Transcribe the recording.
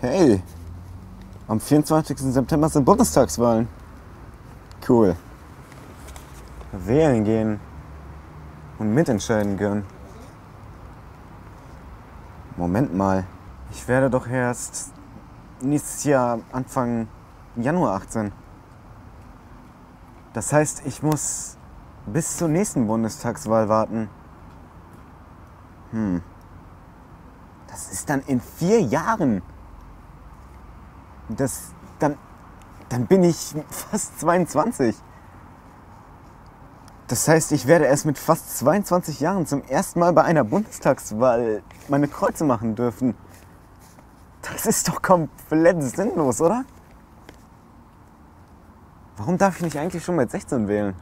Hey, am 24. September sind Bundestagswahlen. Cool. Wählen gehen und mitentscheiden können. Moment mal, ich werde doch erst nächstes Jahr Anfang Januar 18. Das heißt, ich muss bis zur nächsten Bundestagswahl warten. Hm. Das ist dann in vier Jahren. Das, dann, dann bin ich fast 22. Das heißt, ich werde erst mit fast 22 Jahren zum ersten Mal bei einer Bundestagswahl meine Kreuze machen dürfen. Das ist doch komplett sinnlos, oder? Warum darf ich nicht eigentlich schon mit 16 wählen?